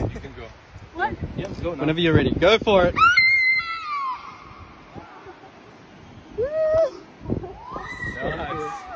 you can go. What? Yes, go now. Whenever you're ready. Go for it. nice.